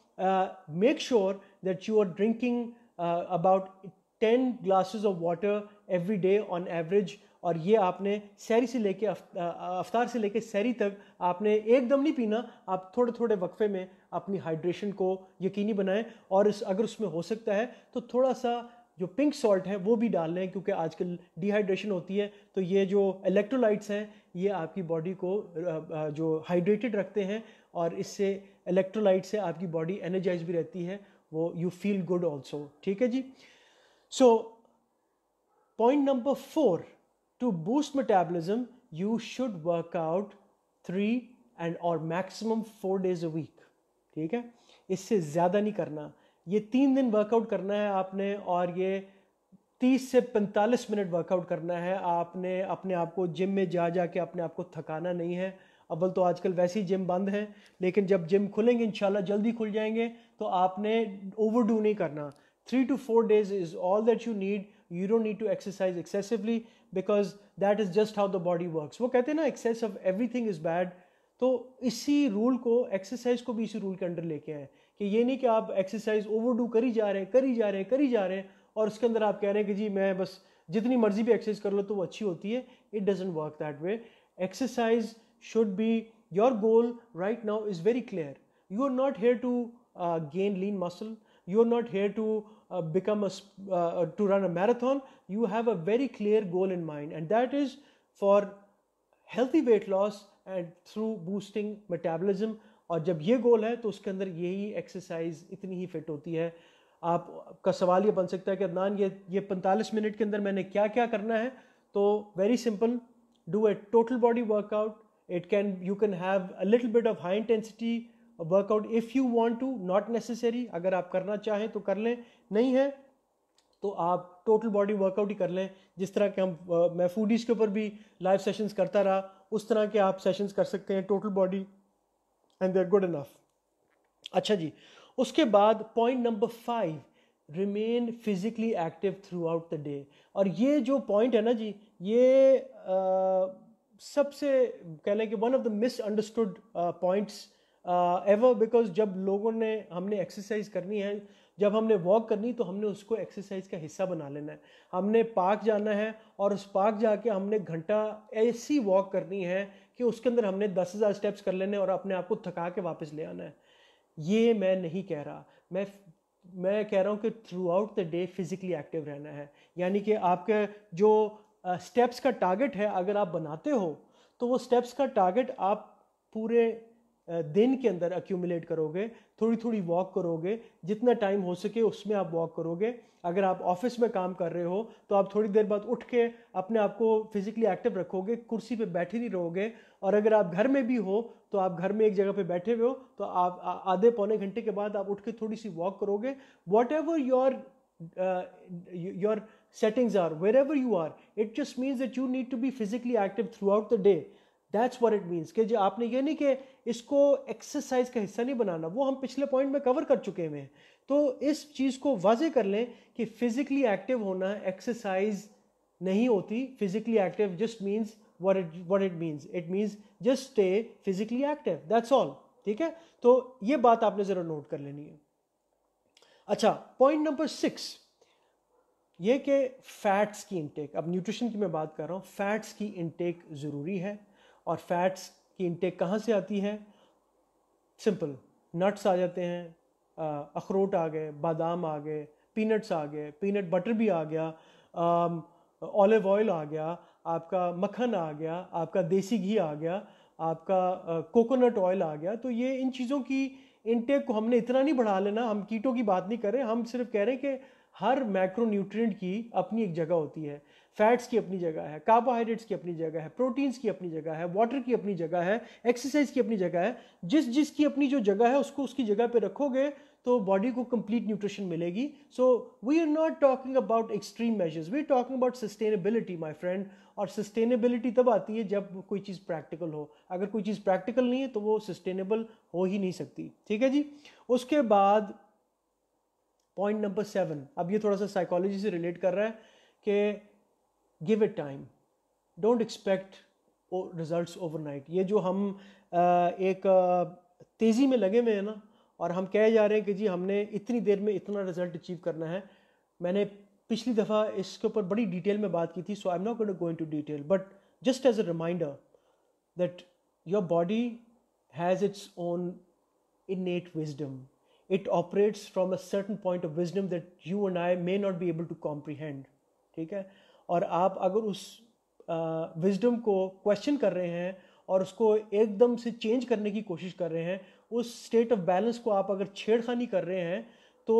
S1: make sure that you are drinking uh, about 10 glasses of water every day on average और ये आपने सैरी से लेके अफ्तार से लेके सैरी तक आपने एकदम नहीं पीना आप थोड़े थोड़े वक्फे में अपनी हाइड्रेशन को यकीनी बनाएँ और इस अगर उसमें हो सकता है तो थोड़ा सा जो पिंक सॉल्ट है वो भी डाल लें क्योंकि आजकल डिहाइड्रेशन होती है तो ये जो इलेक्ट्रोलाइट्स हैं ये आपकी बॉडी को जो हाइड्रेटेड रखते हैं और इससे इलेक्ट्रोलाइट से आपकी बॉडी एनर्जाइज भी रहती है, वो यू फील गुड ऑल्सो ठीक है जी? So point number four to boost metabolism you should work out three and और maximum four days a week ठीक है? इससे ज़्यादा नहीं करना। ये तीन दिन वर्कआउट करना है आपने और ये तीस से पैंतालीस मिनट वर्कआउट करना है आपने अपने आप को जिम में जा जा के अपने आप को थकाना नहीं है। अव्वल तो आजकल वैसे ही जिम बंद हैं, लेकिन जब जिम खुलेंगे, इंशाल्लाह जल्दी खुल जाएँगे तो आपने ओवरडू नहीं करना। Three to four days is all that you need you don't need to exercise excessively because that is just how the body works वो कहते हैं ना excess of everything is bad तो इसी रूल को एक्सरसाइज को भी इसी रूल के अंडर लेके आए कि ये नहीं कि आप एक्सरसाइज ओवरडू करी जा रहे हैं, करी जा रहे हैं, करी जा रहे हैं, और उसके अंदर आप कह रहे हैं कि जी, मैं बस जितनी मर्ज़ी भी एक्सरसाइज कर लो तो वो अच्छी होती है। It doesn't work that way exercise should be your goal right now is very clear. You are not here to uh, gain lean muscle. You are not here to uh, become a uh, to run a marathon. You have a very clear goal in mind, and that is for healthy weight loss and through boosting metabolism. और जब ये गोल है तो उसके अंदर यही exercise इतनी ही fit होती है आपका सवाल ये बन सकता है कि अदनान ये ये 45 मिनट के अंदर मैंने क्या क्या करना है तो very simple do a total body workout it can you can have a little bit of high intensity workout if you want to not necessary अगर आप करना चाहें तो कर लें नहीं है तो आप टोटल बॉडी वर्कआउट ही कर लें। जिस तरह के हम मैं फूडीज़ के ऊपर भी लाइव सेशंस करता रहा उस तरह के आप सेशंस कर सकते हैं total body and they're good enough अच्छा जी उसके बाद point number five remain physically active throughout the day और ये जो पॉइंट है ना जी ये आ, सबसे, कह लें कि one of the miss points ever because जब लोगों ने, हमने एक्सरसाइज करनी है, जब हमने वॉक करनी तो हमने उसको एक्सरसाइज का हिस्सा बना लेना है। हमने पार्क जाना है और उस पार्क जाके हमने घंटा ऐसी वॉक करनी है कि उसके अंदर हमने दस हज़ार स्टेप्स कर लेने और अपने आप को थका के वापस ले आना है। ये मैं नहीं कह रहा। मैं मैं कह रहा हूँ कि throughout the day physically active रहना है। यानी कि आपके जो स्टेप्स का टारगेट है, अगर आप बनाते हो तो वो स्टेप्स का टारगेट आप पूरे दिन के अंदर अक्यूमुलेट करोगे थोड़ी थोड़ी वॉक करोगे, जितना टाइम हो सके उसमें आप वॉक करोगे। अगर आप ऑफ़िस में काम कर रहे हो तो आप थोड़ी देर बाद उठ के अपने आप को फिजिकली एक्टिव रखोगे, कुर्सी पे बैठे नहीं रहोगे, और अगर आप घर में भी हो तो आप घर में एक जगह पे बैठे हुए हो तो आप आधे पौने घंटे के बाद आप उठ के थोड़ी सी वॉक करोगे। Whatever your your settings are, wherever you are, it just means that you need to be physically active throughout the day. That's what it means कि आपने ये नहीं कि इसको एक्सरसाइज का हिस्सा नहीं बनाना वो हम पिछले पॉइंट में कवर कर चुके हैं तो इस चीज़ को वाजे कर लें कि फिजिकली एक्टिव होना एक्सरसाइज नहीं होती physically active just means what it what it means it means just stay physically active that's all ठीक है तो ये बात आपने ज़रा नोट कर लेनी है अच्छा पॉइंट नंबर सिक्स ये कि फ़ैट्स की इंटेक अब न्यूट्रिशन की मैं बात कर रहा हूँ फ़ैट्स की इंटेक ज़रूरी है और फैट्स की इंटेक कहाँ से आती है? सिंपल नट्स आ जाते हैं अखरोट आ गए, बादाम आ गए पीनट्स आ गए पीनट बटर भी आ गया ऑलिव ऑयल आ गया, आपका मक्खन आ गया, आपका देसी घी आ गया, आपका कोकोनट ऑयल आ गया तो ये इन चीज़ों की इनटेक को हमने इतना नहीं बढ़ा लेना, हम कीटों की बात नहीं कर हम सिर्फ़ कह रहे हैं कि हर मैक्रोन्यूट्रिएंट की अपनी एक जगह होती है। फैट्स की अपनी जगह है कार्बोहाइड्रेट्स की अपनी जगह है प्रोटीन्स की अपनी जगह है वाटर की अपनी जगह है एक्सरसाइज की अपनी जगह है। जिस जिसकी अपनी जो जगह है, उसको उसकी जगह पे रखोगे तो बॉडी को कंप्लीट न्यूट्रिशन मिलेगी। So we are not talking about extreme measures we are talking about sustainability my friend और सस्टेनेबिलिटी तब आती है जब कोई चीज़ प्रैक्टिकल हो। अगर कोई चीज़ प्रैक्टिकल नहीं है तो वो सस्टेनेबल हो ही नहीं सकती। ठीक है जी? उसके बाद पॉइंट नंबर सेवन अब ये थोड़ा सा साइकोलॉजी से रिलेट कर रहा है कि give it time don't expect results overnight ये जो हम एक तेज़ी में लगे हुए हैं ना, और हम कह जा रहे हैं कि जी हमने इतनी देर में इतना रिज़ल्ट अचीव करना है। मैंने पिछली दफ़ा इसके ऊपर बड़ी डिटेल में बात की थी so I am not going to detail but just as a reminder that your body has its own innate wisdom. It operates from a certain point of wisdom that you and I may not be able to comprehend. ठीक है और आप अगर उस wisdom को question कर रहे हैं और उसको एकदम से चेंज करने की कोशिश कर रहे हैं, उस स्टेट ऑफ़ बैलेंस को आप अगर छेड़खानी कर रहे हैं तो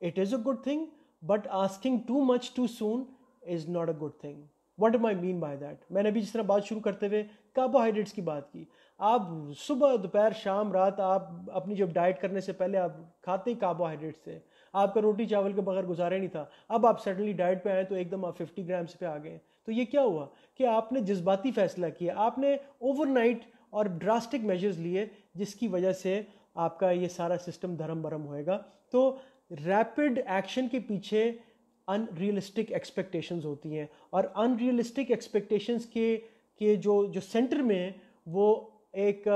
S1: it is a good thing but asking too much too soon is not a good thing what I mean by that मैंने अभी जिस तरह बात शुरू करते हुए कार्बोहाइड्रेट्स की बात की। आप सुबह, दोपहर, शाम, रात आप अपनी जब डाइट करने से पहले आप खाते ही कार्बोहाइड्रेट्स थे आपका रोटी चावल के बगैर गुजारा नहीं था। अब आप सडनली डाइट पे आए तो एकदम आप 50 ग्राम्स पे आ गए। तो ये क्या हुआ कि आपने जज्बाती फैसला किया। आपने ओवरनाइट और ड्रास्टिक मेजर्स लिए, जिसकी वजह से आपका ये सारा सिस्टम धर्म भरम होएगा। तो रैपिड एक्शन के पीछे अनरियलिस्टिक एक्सपेक्टेशंस होती हैं। और अनरियलिस्टिक एक्सपेक्टेशंस के के जो जो सेंटर में वो एक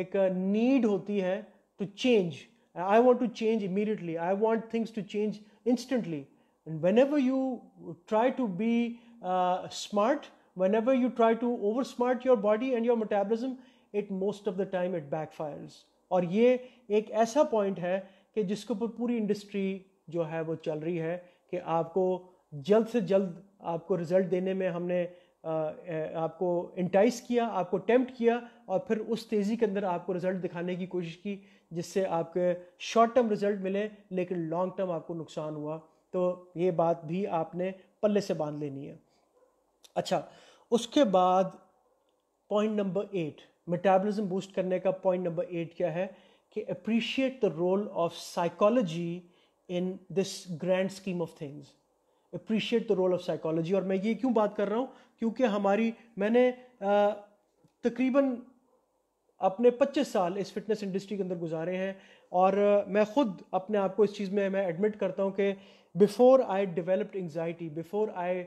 S1: एक नीड होती है to change I want to change immediately I want things to change instantly whenever you try to be smart whenever you try to oversmart your body and your metabolism, it most of the time it backfires. और ये एक ऐसा point है कि जिसके ऊपर पूरी industry जो है वो चल रही है कि आपको जल्द से जल्द आपको रिज़ल्ट देने में हमने आपको इंटाइस किया, आपको टेम्प्ट किया और फिर उस तेज़ी के अंदर आपको रिज़ल्ट दिखाने की कोशिश की, जिससे आपके शॉर्ट टर्म रिज़ल्ट मिले, लेकिन लॉन्ग टर्म आपको नुकसान हुआ। तो ये बात भी आपने पल्ले से बाँध लेनी है। अच्छा उसके बाद point number eight metabolism boost करने का पॉइंट नंबर एट क्या है? कि appreciate the role of psychology in this grand scheme of things appreciate the role of psychology और मैं ये क्यों बात कर रहा हूँ? क्योंकि हमारी, मैंने तकरीबन अपने 25 साल इस फिटनेस इंडस्ट्री के अंदर गुजारे हैं। और मैं ख़ुद अपने आप को इस चीज़ में, मैं एडमिट करता हूँ कि before I developed anxiety before I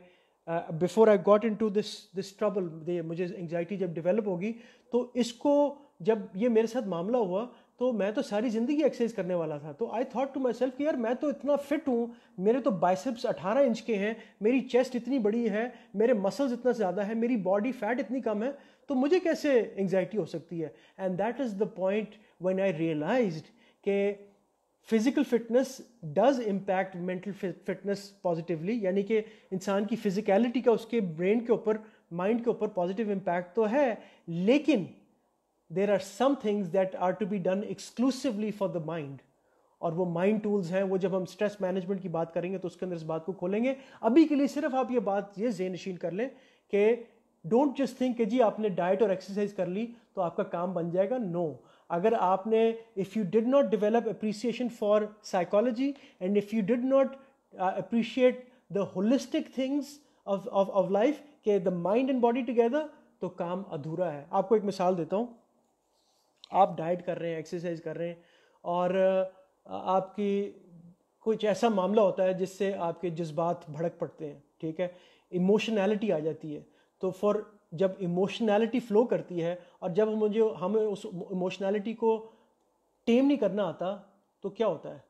S1: before I got into this this trouble मुझे एंगजाइटी जब डेवलप होगी तो इसको जब ये मेरे साथ मामला हुआ तो मैं तो सारी ज़िंदगी एक्सरसाइज करने वाला था। तो I thought to myself यार मैं तो इतना फिट हूँ, मेरे तो बाइसेप्स 18 इंच के हैं, मेरी चेस्ट इतनी बड़ी है, मेरे मसल्स इतना ज़्यादा है, मेरी बॉडी फैट इतनी कम है तो मुझे कैसे एंगजाइटी हो सकती है? And that is the point one I realise के physical fitness does impact mental fitness positively यानी कि इंसान की फिजिकलिटी का उसके ब्रेन के ऊपर माइंड के ऊपर पॉजिटिव इम्पैक्ट तो है, लेकिन there are some things that are to be done exclusively for the mind और वो माइंड टूल्स हैं, वो जब हम स्ट्रेस मैनेजमेंट की बात करेंगे तो उसके अंदर इस बात को खोलेंगे। अभी के लिए सिर्फ़ आप ये बात, ये जेनशील कर लें कि डोंट जस्ट थिंक कि जी आपने डाइट और एक्सरसाइज कर ली तो आपका काम बन जाएगा। No no. अगर आपने if you did not develop appreciation for psychology and if you did not appreciate the holistic things of of life के the mind and body together तो काम अधूरा है। आपको एक मिसाल देता हूँ। आप डाइट कर रहे हैं एक्सरसाइज कर रहे हैं और आपकी कुछ ऐसा मामला होता है जिससे आपके जज्बात भड़क पड़ते हैं, ठीक है? इमोशनैलिटी आ जाती है। तो फॉर जब इमोशनैलिटी फ्लो करती है और जब मुझे, हमें उस इमोशनैलिटी को टेम नहीं करना आता तो क्या होता है?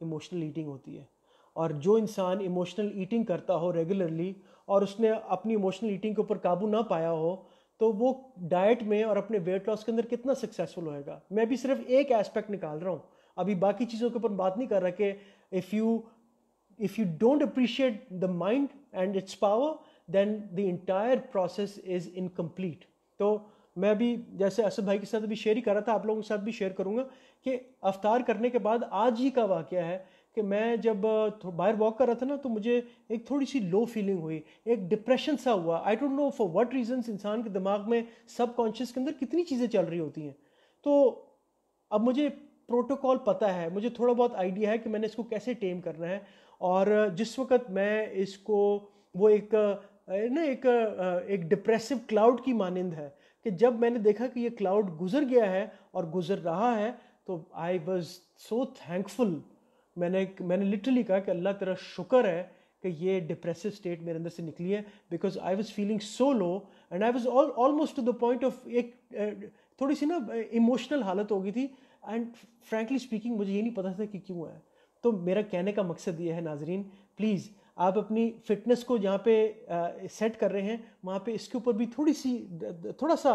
S1: इमोशनल ईटिंग होती है। और जो इंसान इमोशनल ईटिंग करता हो रेगुलरली और उसने अपनी इमोशनल ईटिंग के ऊपर काबू ना पाया हो तो वो डाइट में और अपने वेट लॉस के अंदर कितना सक्सेसफुल होएगा? मैं भी सिर्फ़ एक एस्पेक्ट निकाल रहा हूँ। अभी बाकी चीज़ों के ऊपर बात नहीं कर रहा कि if you if you don't appreciate the mind and its power then the entire process is incomplete तो मैं भी, जैसे असद भाई के साथ अभी शेयर ही कर रहा था, आप लोगों के साथ भी शेयर करूँगा कि अवतार करने के बाद आज ही का वाक़ है कि मैं जब बाहर वॉक कर रहा था ना तो मुझे एक थोड़ी सी लो फीलिंग हुई, एक डिप्रेशन सा हुआ। I don't know for what reasons इंसान के दिमाग में सब कॉन्शियस के अंदर कितनी चीज़ें चल रही होती हैं। तो अब मुझे प्रोटोकॉल पता है, मुझे थोड़ा बहुत आइडिया है कि मैंने इसको कैसे टेम करना है। और जिस वक्त मैं इसको, वो एक ना एक एक डिप्रेसिव क्लाउड की मानंद है कि जब मैंने देखा कि ये क्लाउड गुजर गया है और गुजर रहा है तो आई वॉज़ सो थैंकफुल मैंने मैंने लिटरली कहा कि अल्लाह तेरा शुक्र है कि ये डिप्रेसिव स्टेट मेरे अंदर से निकली है because I was feeling so low and I was almost to the point of एक थोड़ी सी ना इमोशनल हालत हो गई थी एंड फ्रेंकली स्पीकिंग मुझे ये नहीं पता था कि क्यों है। तो मेरा कहने का मकसद ये है नाजरीन प्लीज़ आप अपनी फिटनेस को जहाँ पे सेट कर रहे हैं, वहाँ पे इसके ऊपर भी थोड़ी सी थोड़ा सा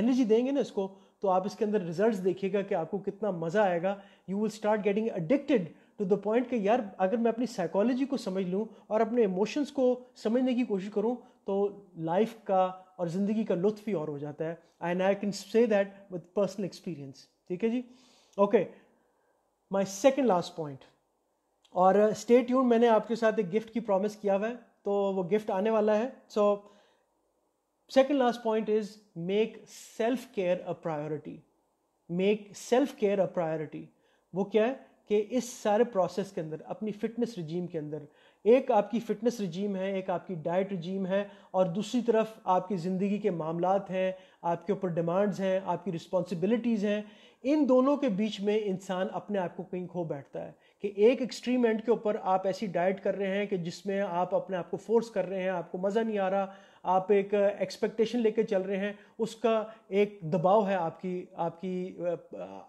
S1: एनर्जी देंगे ना इसको तो आप इसके अंदर रिज़ल्ट देखिएगा कि आपको कितना मज़ा आएगा। You will start getting addicted to the point कि यार, अगर मैं अपनी साइकोलॉजी को समझ लूँ और अपने इमोशंस को समझने की कोशिश करूँ तो लाइफ का और ज़िंदगी का लुत्फ ही और हो जाता है। And I can say that with personal experience ठीक है जी? Okay my second last point और स्टे ट्यून मैंने आपके साथ एक गिफ्ट की प्रॉमिस किया हुआ है तो वो गिफ्ट आने वाला है। So second last point is make self care a priority make self care a priority वो क्या है? कि इस सारे प्रोसेस के अंदर, अपनी फिटनेस रिजीम के अंदर, एक आपकी फ़िटनेस रजीम है, एक आपकी डाइट रजीम है, और दूसरी तरफ़ आपकी ज़िंदगी के मामला हैं, आपके ऊपर डिमांड्स हैं, आपकी रिस्पॉन्सिबिलिटीज़ हैं, इन दोनों के बीच में इंसान अपने आप को कहीं खो बैठता है कि एक एक्सट्रीम एंड के ऊपर आप ऐसी डाइट कर रहे हैं कि जिसमें आप अपने आप को फोर्स कर रहे हैं, आपको मज़ा नहीं आ रहा आप एक एक्सपेक्टेशन लेके चल रहे हैं, उसका एक दबाव है आपकी आपकी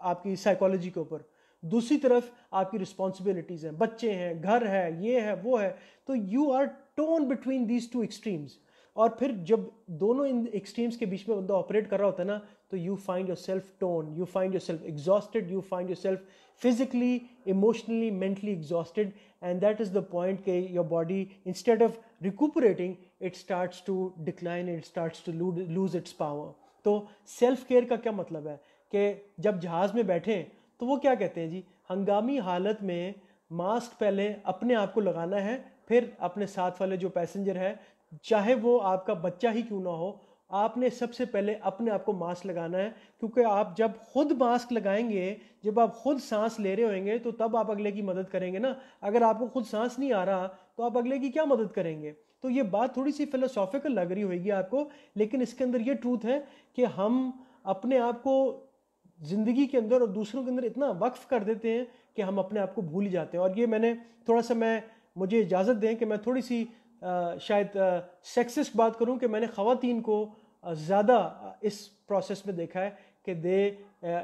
S1: आपकी साइकोलॉजी के ऊपर। दूसरी तरफ़ आपकी रिस्पॉन्सिबिलिटीज़ हैं, बच्चे हैं, घर है, ये है, वो है तो you are torn between these two extremes और फिर जब दोनों इन एक्सट्रीम्स के बीच में बंदा ऑपरेट कर रहा होता है ना तो you find yourself torn you find yourself exhausted you find yourself physically emotionally mentally exhausted and that is the point के your body instead of recuperating it starts to decline it starts to lose its power तो self care का क्या मतलब है? कि जब जहाज़ में बैठे तो वो क्या कहते हैं जी? हंगामी हालत में मास्क पहले अपने आप को लगाना है, फिर अपने साथ वाले जो पैसेंजर है, चाहे वो आपका बच्चा ही क्यों ना हो आपने सबसे पहले अपने आप को मास्क लगाना है क्योंकि आप जब खुद मास्क लगाएँगे जब आप खुद सांस ले रहे होंगे तो तब आप अगले की मदद करेंगे ना। अगर आपको खुद सांस नहीं आ रहा तो आप अगले की क्या मदद करेंगे? तो ये बात थोड़ी सी फिलोसॉफिकल लग रही होगी आपको लेकिन इसके अंदर ये ट्रूथ है कि हम अपने आप को ज़िंदगी के अंदर और दूसरों के अंदर इतना वक्फ कर देते हैं कि हम अपने आप को भूल जाते हैं। और ये मैंने थोड़ा सा मैं मुझे इजाज़त दें कि मैं थोड़ी सी आ, शायद सेक्सिस्ट बात करूँ कि मैंने ख़वातीन को ज़्यादा इस प्रोसेस में देखा है कि the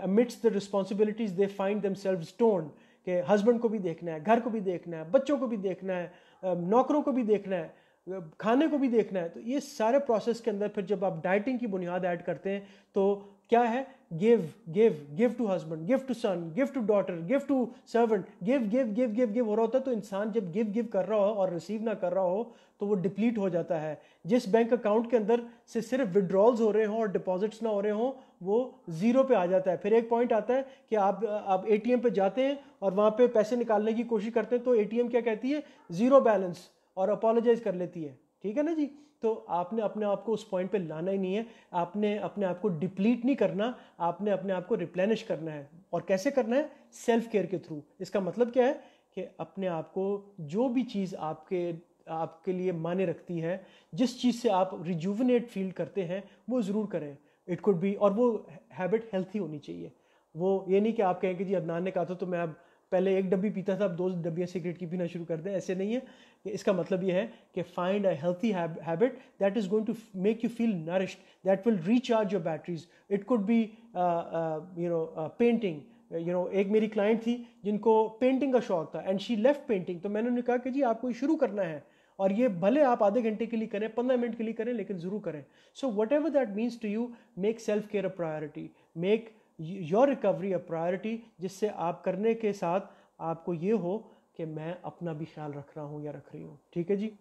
S1: midst the responsibilities they find themselves stone कि हस्बैंड को भी देखना है, घर को भी देखना है, बच्चों को भी देखना है नौकरों को भी देखना है खाने को भी देखना है। तो ये सारे प्रोसेस के अंदर फिर जब आप डाइटिंग की बुनियाद ऐड करते हैं तो क्या है give give give to husband give to son give to daughter give to servant give give give give give हो रहा होता है तो इंसान जब गिव गिव कर रहा हो और रिसीव ना कर रहा हो तो वो डिप्लीट हो जाता है। जिस बैंक अकाउंट के अंदर से सिर्फ़ विड्रॉल्स हो रहे हों और डिपॉजिट्स ना हो रहे हों, वो ज़ीरो पे आ जाता है। फिर एक पॉइंट आता है कि आप आप एटीएम पे जाते हैं और वहाँ पे पैसे निकालने की कोशिश करते हैं तो एटीएम क्या कहती है? ज़ीरो बैलेंस और अपोलोजाइज कर लेती है। ठीक है ना जी? तो आपने अपने आप को उस पॉइंट पे लाना ही नहीं है। आपने अपने आप को डिप्लीट नहीं करना, आपने अपने आप को रिप्लेनिश करना है। और कैसे करना है? सेल्फ केयर के थ्रू इसका मतलब क्या है? कि अपने आप को जो भी चीज़ आपके आपके लिए माने रखती है, जिस चीज़ से आप रिजूवनेट फील करते हैं, वो ज़रूर करें। इट कुड बी और वो हैबिट हेल्थी होनी चाहिए। वो ये नहीं कि आप कहें कि जी अदनान ने कहा था तो मैं अब पहले एक डब्बी पीता था, अब दो डब्बियाँ सिगरेट की पीना शुरू कर दें। ऐसे नहीं है इसका मतलब ये है कि find a healthy habit that is going to make you feel nourished that will recharge your batteries it could be you know painting you know एक मेरी क्लाइंट थी जिनको पेंटिंग का शौक था एंड शी लेफ़्ट पेंटिंग तो मैंने उन्हें कहा कि जी, आपको शुरू करना है और ये भले आप आधे घंटे के लिए करें, पंद्रह मिनट के लिए करें, लेकिन ज़रूर करें। So whatever that means to you make self care a priority make your recovery a priority जिससे आप करने के साथ आपको ये हो कि मैं अपना भी ख्याल रख रहा हूँ या रख रही हूँ। ठीक है जी?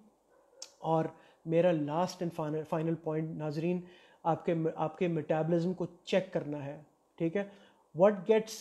S1: और मेरा last and final final point नाजरीन, आपके आपके मेटाबॉलिज्म को चेक करना है। ठीक है? What gets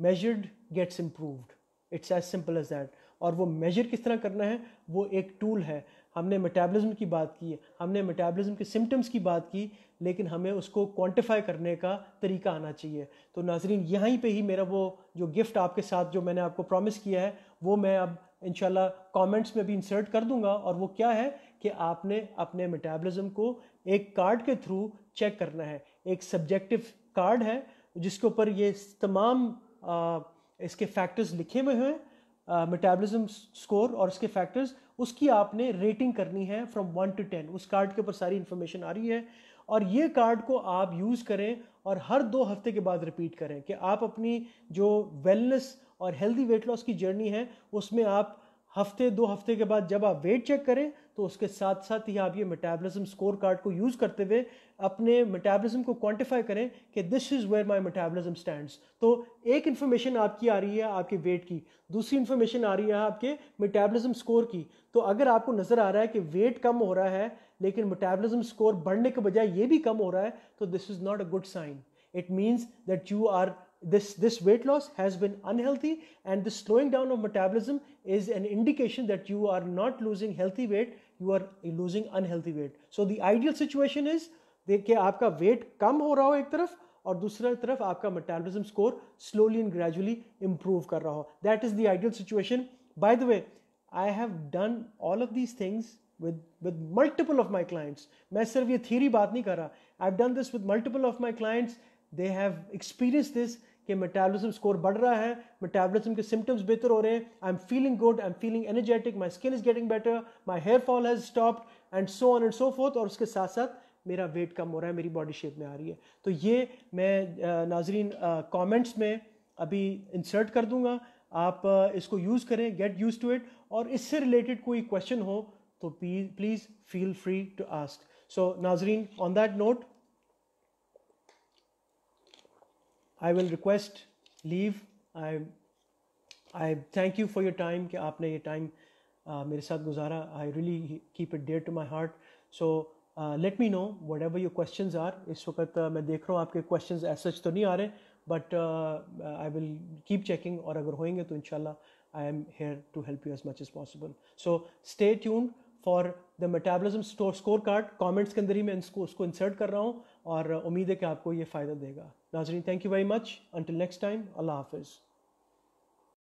S1: measured gets improved it's as simple as that और वो मेजर किस तरह करना है? वो एक टूल है। हमने मेटाबॉलिज्म की बात की हमने मेटाबॉलिज्म के सिम्टम्स की बात की लेकिन हमें उसको क्वांटिफाई करने का तरीका आना चाहिए। तो नाजरीन यहीं पे ही मेरा वो जो गिफ्ट आपके साथ जो मैंने आपको प्रॉमिस किया है वो मैं अब इनशाला कमेंट्स में भी इंसर्ट कर दूँगा। और वो क्या है कि आपने अपने मेटाबॉलिज्म को एक कार्ड के थ्रू चेक करना है। एक सब्जेक्टिव कार्ड है जिसके ऊपर ये तमाम आ, इसके फैक्टर्स लिखे हुए हैं मेटाबॉलिज्म स्कोर और इसके फैक्टर्स उसकी आपने रेटिंग करनी है फ्रॉम वन टू टेन उस कार्ड के ऊपर सारी इन्फॉर्मेशन आ रही है। और ये कार्ड को आप यूज़ करें और हर दो हफ़्ते के बाद रिपीट करें कि आप अपनी जो वेलनेस और हेल्दी वेट लॉस की जर्नी है, उसमें आप हफ़्ते, दो हफ़्ते के बाद जब आप वेट चेक करें तो उसके साथ साथ ही आप ये मेटाबॉलिज्म स्कोर कार्ड को यूज़ करते हुए अपने मेटाबॉलिज्म को क्वांटिफाई करें कि this is where my metabolism stands तो एक इन्फॉर्मेशन आपकी आ रही है आपके वेट की, दूसरी इन्फॉर्मेशन आ रही है आपके मेटाबॉलिज्म स्कोर की. तो अगर आपको नज़र आ रहा है कि वेट कम हो रहा है, लेकिन मेटाबॉलिज्म स्कोर बढ़ने के बजाय ये भी कम हो रहा है तो this is not a good sign it means that you are this this weight loss has been unhealthy and the slowing down of metabolism is an indication that you are not losing healthy weight you are losing unhealthy weight so the ideal situation is देखिए आपका wait कम हो रहा हो एक तरफ़ और दूसरी तरफ़ आपका metabolism score slowly and gradually improve कर रहा हो। That is the ideal situation by the way I have done all of these things with with multiple of my clients मैं सिर्फ़ ये थीरी बात नहीं कर रहा। I have done this with multiple of my clients they have experience this कि metabolism score बढ़ रहा है मेटाबॉलिज्म के सिम्टम्स बेहतर हो रहे हैं I am feeling good I am feeling energetic my skin is getting better my hair fall has stopped and so on and so forth और उसके साथ साथ मेरा वेट कम हो रहा है, मेरी बॉडी शेप में आ रही है। तो ये मैं नाजरीन कमेंट्स में अभी इंसर्ट कर दूँगा। आप इसको यूज़ करें गेट यूज़ टू इट और इससे रिलेटेड कोई क्वेश्चन हो तो please feel free to ask so नाजरीन on that note I will request leave I I thank you for your time कि आपने ये टाइम uh, मेरे साथ गुजारा। I really keep it dear to my heart so let me know whatever your question are इस वक्त uh, मैं देख रहा हूँ आपके क्वेश्चन एज सच तो नहीं आ रहे but I will keep checking और अगर होएँगे तो इनशाला I am here to help you as much as possible so stay tuned for the metabolism score card comments के अंदर ही मैं इसको उसको इंसर्ट कर रहा हूँ और उम्मीद है कि आपको ये फ़ायदा देगा। Nazreen, thank you very much. Until next time, Allah Hafiz.